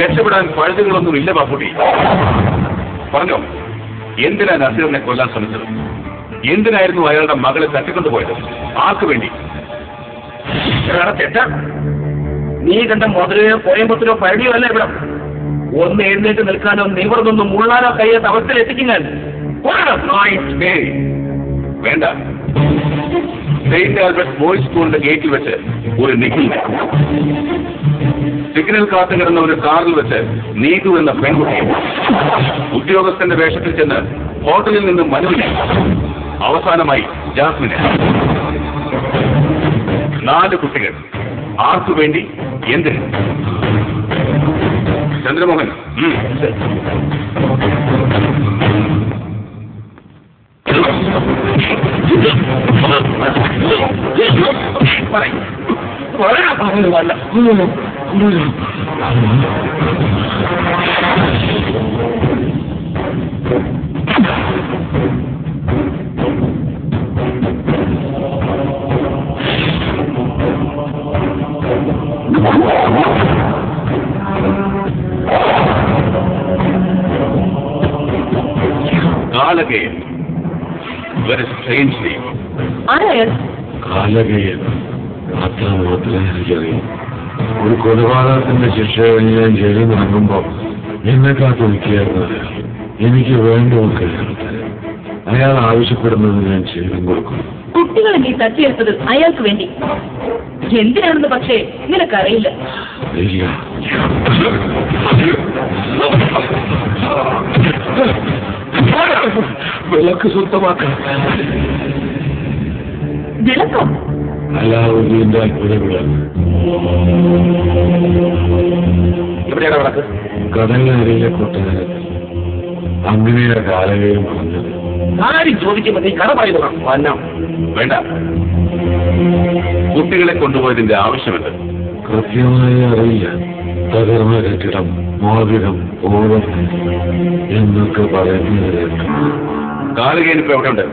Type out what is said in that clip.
രക്ഷപ്പെടാൻ പഴുതുകളൊന്നും ഇല്ല ബാപ്പുട്ടി. പറഞ്ഞോ? എന്തിനാ നസീറിനെ കൊല്ലാൻ ശ്രമിച്ചത്? എന്തിനായിരുന്നു അയാളുടെ മകളെ തട്ടിക്കൊണ്ടുപോയത് ആർക്കു വേണ്ടി? തെറ്റ. നീ കണ്ട മുതലയോ കോയമ്പത്തൂരോ പഴടിയോ അല്ല ഇവിടെ. ഒന്ന് എഴുന്നേറ്റ് നിൽക്കാനോ നിവർന്നൊന്നും മുള്ളാനോ കയ്യാത്ത അവസ്ഥയിൽ എത്തിക്കുന്ന വേണ്ട. സെയിന്റ് ആൽബർട്ട് ബോയ്സ് സ്കൂളിന്റെ ഗേറ്റിൽ വെച്ച് ഒരു നിഖിൽ. സിഗ്നൽ കാത്തു കിടന്ന ഒരു കാറിൽ വെച്ച് നീതു എന്ന പെൺകുട്ടി ഉദ്യോഗസ്ഥന്റെ വേഷത്തിൽ ചെന്ന് ഹോട്ടലിൽ നിന്ന് മനുവിനെ അവസാനമായി ജാസ്മിനെ. നാല് കുട്ടികൾ. ആർക്കു വേണ്ടി? എന്തിന്? Chandramohan قال again very strangely I am قال again എനിക്കറിയൂ ഒരു കൊലപാതകത്തിന്റെ ശിക്ഷ ഞാൻ ജയിലിൽ നടക്കുമ്പോ എന്നെ കാത്തൊരുക്കിയായിരുന്നു അയാൾ. എനിക്ക് വേണ്ടതൊക്കെ അയാൾ ആവശ്യപ്പെടുന്നത് ഞാൻ ചെയ്തും കൊടുക്കും. കുട്ടികളെ നീ തട്ടിയെടുത്തത് അയാൾക്ക് വേണ്ടി. എന്തിനാണെന്ന് പക്ഷേ നിനക്കറിയില്ല. ഇല്ല വിളക്ക് സ്വന്തമാക്കാം വിളക്കോ? അലാവുദ്ദീന്റെ അത്ഭുതങ്ങളാണ് എവിടെയാണ് വിളക്ക് കടലിനരിയിലെ കൊട്ടാരത്തിൽ കാലകയും പറഞ്ഞത്. ആരും ചോദിക്കുമ്പോ നീ കഥ പറയുന്നു. വന്നം. വേണ്ട. കുട്ടികളെ കൊണ്ടുപോയതിന്റെ ആവശ്യമില്ല കൃത്യമായി അറിയില്ല. തകർന്ന കെട്ടിടം മോതിരം ഓരം എന്നൊക്കെ പറയുന്നത് ഇപ്പൊ എവിടെ ഉണ്ട്